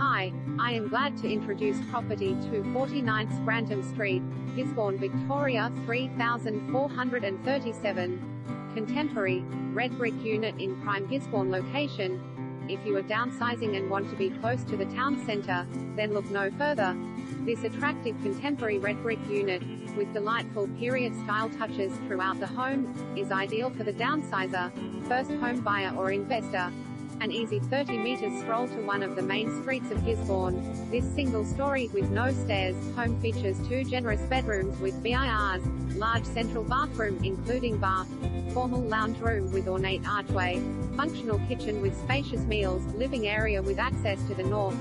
Hi, I am glad to introduce property 249 Brantome Street, Gisborne, Victoria 3437. Contemporary, red brick unit in prime Gisborne location. If you are downsizing and want to be close to the town centre, then look no further. This attractive contemporary red brick unit, with delightful period-style touches throughout the home, is ideal for the downsizer, first home buyer or investor. An easy 30 meters stroll to one of the main streets of Gisborne. This single story with no stairs home features two generous bedrooms with BIRs, large central bathroom including bath, formal lounge room with ornate archway, functional kitchen with spacious meals, living area with access to the north,